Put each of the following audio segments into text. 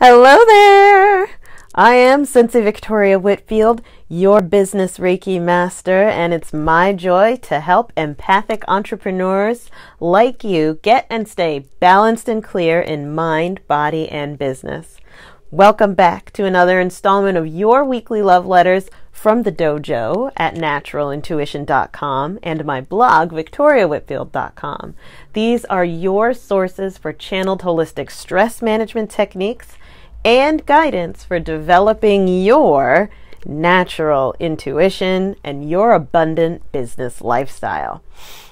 Hello there! I am Sensei Victoria Whitfield, your business Reiki master, and it's my joy to help empathic entrepreneurs like you get and stay balanced and clear in mind, body, and business. Welcome back to another installment of your weekly love letters from the dojo at naturalintuition.com and my blog, victoriawhitfield.com. These are your sources for channeled holistic stress management techniques and guidance for developing your natural intuition and your abundant business lifestyle.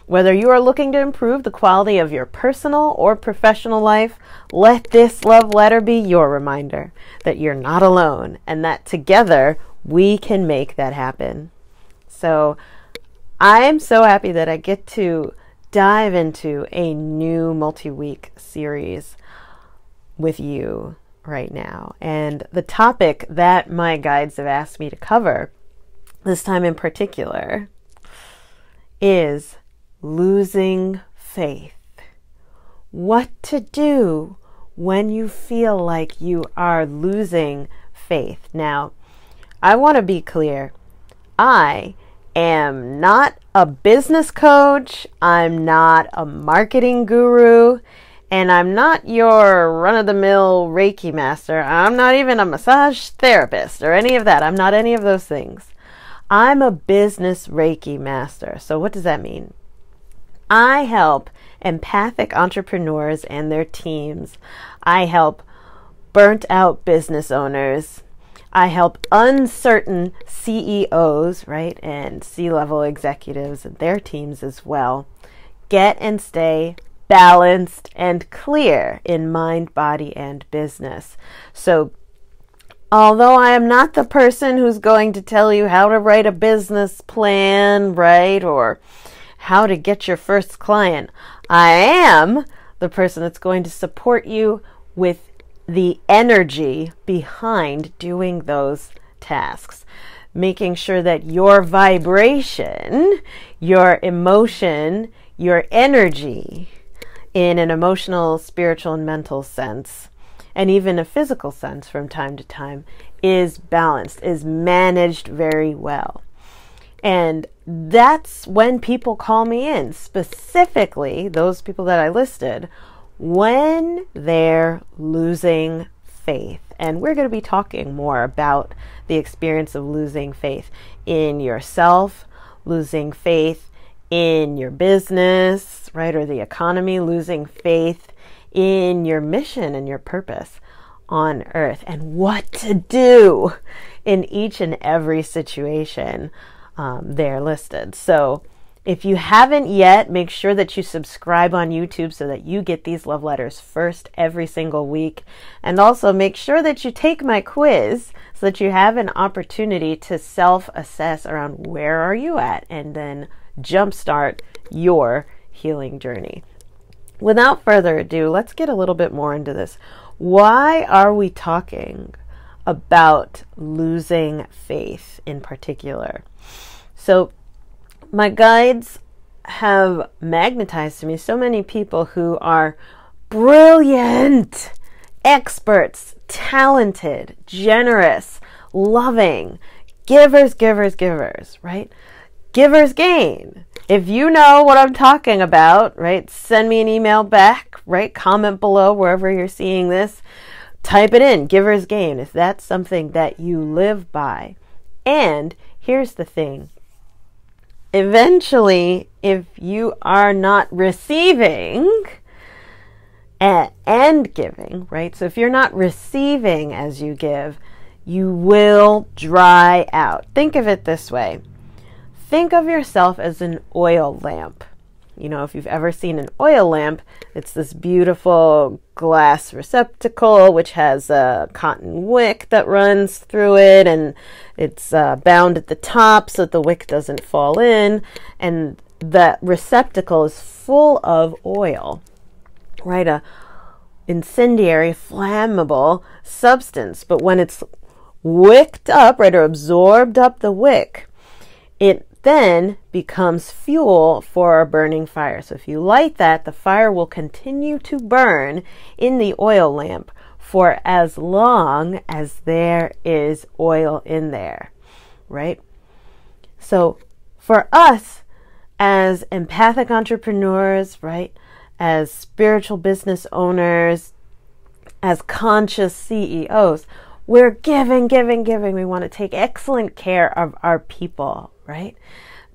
Whether you are looking to improve the quality of your personal or professional life, let this love letter be your reminder that you're not alone and that together we can make that happen. So I'm so happy that I get to dive into a new multi week series with you right now. And the topic that my guides have asked me to cover, this time in particular, is losing faith. What to do when you feel like you are losing faith. Now, I want to be clear. I am not a business coach. I'm not a marketing guru. And I'm not your run of the mill Reiki master. I'm not even a massage therapist or any of that. I'm not any of those things. I'm a business Reiki master. So, what does that mean? I help empathic entrepreneurs and their teams. I help burnt out business owners. I help uncertain CEOs, right, and C level executives and their teams as well get and stay balanced and clear in mind, body, and business. So, although I am not the person who's going to tell you how to write a business plan, right, or how to get your first client, I am the person that's going to support you with the energy behind doing those tasks making sure that your vibration, your emotion, your energy in an emotional, spiritual, and mental sense, and even a physical sense from time to time, is balanced, is managed very well. And that's when people call me in, specifically those people that I listed, when they're losing faith. And we're going to be talking more about the experience of losing faith in yourself, losing faith in your business, right, or the economy, losing faith in your mission and your purpose on earth, and what to do in each and every situation um, they're listed. So, if you haven't yet, make sure that you subscribe on YouTube so that you get these love letters first every single week. And also make sure that you take my quiz so that you have an opportunity to self assess around where are you at and then jumpstart your healing journey. Without further ado, let's get a little bit more into this. Why are we talking about losing faith in particular? So, my guides have magnetized to me so many people who are brilliant, experts, talented, generous, loving, givers, givers, givers, right? Givers gain. If you know what I'm talking about, right, send me an email back, right? Comment below wherever you're seeing this. Type it in, givers gain, if that's something that you live by. And here's the thing eventually, if you are not receiving and giving, right? So if you're not receiving as you give, you will dry out. Think of it this way Think of yourself as an oil lamp. You know, if you've ever seen an oil lamp, it's this beautiful glass receptacle which has a cotton wick that runs through it and it's uh, bound at the top so that the wick doesn't fall in. And the receptacle is full of oil, right? A incendiary, flammable substance. But when it's wicked up, right, or absorbed up the wick, it then becomes fuel for a burning fire. So if you light that, the fire will continue to burn in the oil lamp for as long as there is oil in there, right? So for us as empathic entrepreneurs, right, as spiritual business owners, as conscious CEOs, we're giving, giving, giving. We want to take excellent care of our people, right?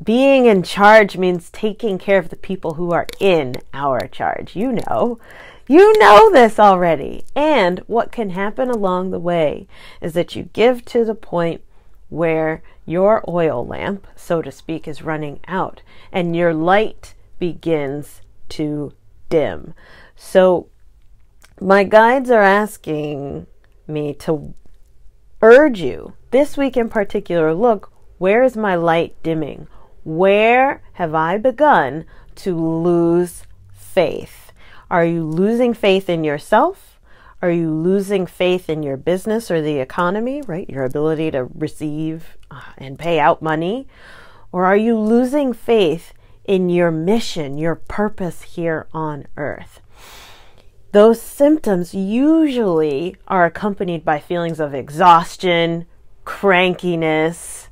Being in charge means taking care of the people who are in our charge. You know, you know this already. And what can happen along the way is that you give to the point where your oil lamp, so to speak, is running out and your light begins to dim. So, my guides are asking me to urge you this week in particular look, where is my light dimming? Where have I begun to lose faith? Are you losing faith in yourself? Are you losing faith in your business or the economy, right? Your ability to receive uh, and pay out money? Or are you losing faith in your mission, your purpose here on earth? Those symptoms usually are accompanied by feelings of exhaustion, crankiness,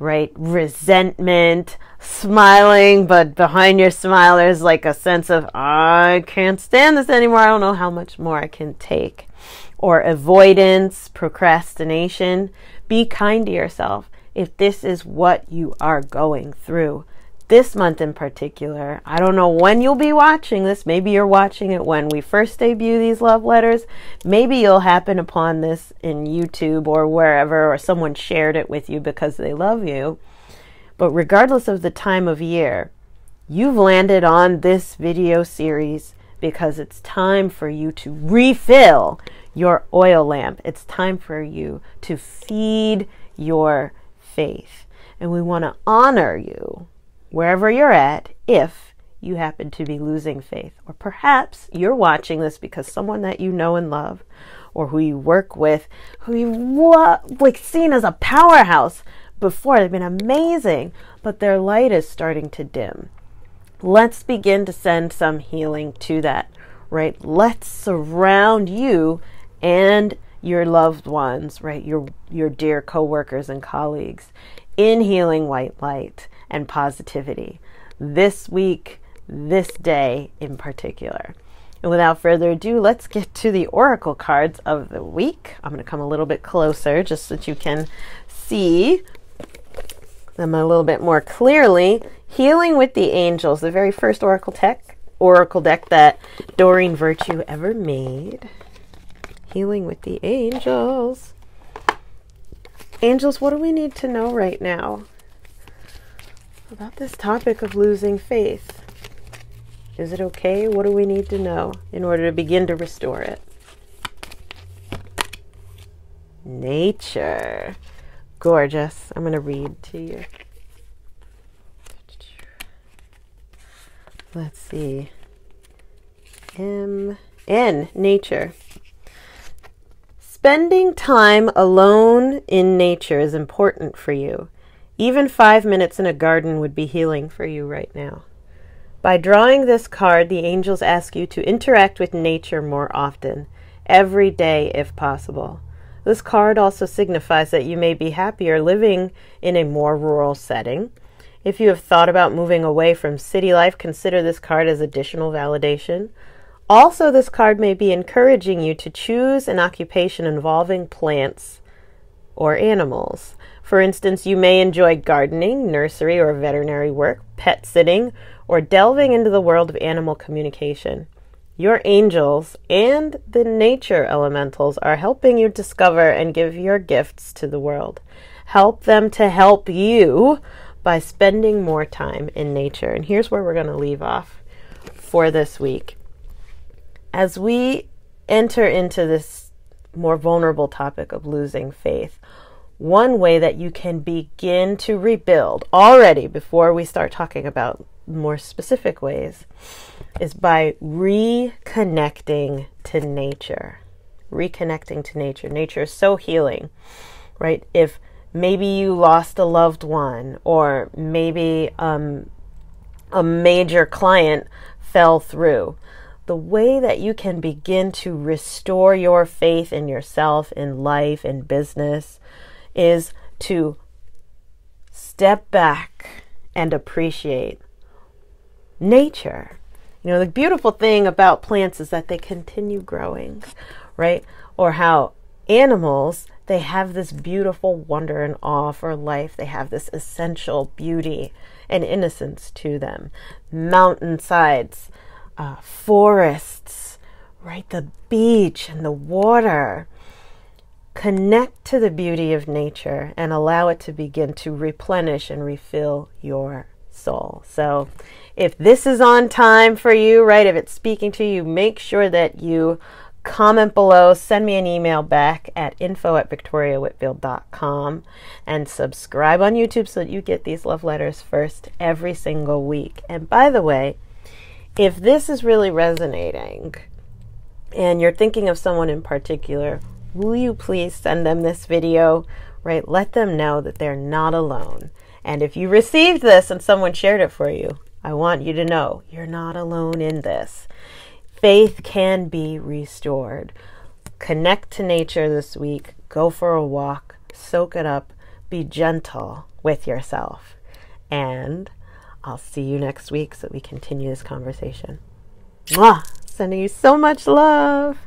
right? Resentment, smiling, but behind your smile there's like a sense of, I can't stand this anymore. I don't know how much more I can take. Or avoidance, procrastination. Be kind to yourself if this is what you are going through this month in particular. I don't know when you'll be watching this. Maybe you're watching it when we first debut these love letters. Maybe you'll happen upon this in YouTube or wherever, or someone shared it with you because they love you. But regardless of the time of year, you've landed on this video series because it's time for you to refill your oil lamp. It's time for you to feed your faith. And we want to honor you wherever you're at if you happen to be losing faith. Or perhaps you're watching this because someone that you know and love or who you work with, who you wa- like seen as a powerhouse before, they've been amazing, but their light is starting to dim. Let's begin to send some healing to that, right? Let's surround you and your loved ones, right? Your your dear coworkers and colleagues in healing white light and positivity this week, this day in particular. And without further ado, let's get to the oracle cards of the week. I'm going to come a little bit closer just so that you can see them a little bit more clearly. Healing with the Angels, the very first oracle deck, oracle deck that Doreen Virtue ever made. Healing with the Angels. Angels, what do we need to know right now? about this topic of losing faith. Is it okay? What do we need to know in order to begin to restore it? Nature. Gorgeous. I'm going to read to you. Let's see. M. N. Nature. Spending time alone in nature is important for you. Even five minutes in a garden would be healing for you right now. By drawing this card, the angels ask you to interact with nature more often, every day if possible. This card also signifies that you may be happier living in a more rural setting. If you have thought about moving away from city life, consider this card as additional validation. Also, this card may be encouraging you to choose an occupation involving plants or animals. For instance, you may enjoy gardening, nursery or veterinary work, pet sitting, or delving into the world of animal communication. Your angels and the nature elementals are helping you discover and give your gifts to the world. Help them to help you by spending more time in nature. And here's where we're going to leave off for this week. As we enter into this more vulnerable topic of losing faith, one way that you can begin to rebuild already before we start talking about more specific ways is by reconnecting to nature. Reconnecting to nature. Nature is so healing, right? If maybe you lost a loved one, or maybe um, a major client fell through, the way that you can begin to restore your faith in yourself, in life, in business, is to step back and appreciate nature. You know, the beautiful thing about plants is that they continue growing, right? Or how animals, they have this beautiful wonder and awe for life. They have this essential beauty and innocence to them. Mountainsides, uh, forests, right? The beach and the water. Connect to the beauty of nature and allow it to begin to replenish and refill your soul. So, if this is on time for you, right, if it's speaking to you, make sure that you comment below, send me an email back at info at victoriawhitfield.com, and subscribe on YouTube so that you get these love letters first every single week. And by the way, if this is really resonating and you're thinking of someone in particular, will you please send them this video? Right? Let them know that they're not alone. And if you received this and someone shared it for you, I want you to know you're not alone in this. Faith can be restored. Connect to nature this week. Go for a walk. Soak it up. Be gentle with yourself. And I'll see you next week so we continue this conversation. Mwah! Sending you so much love.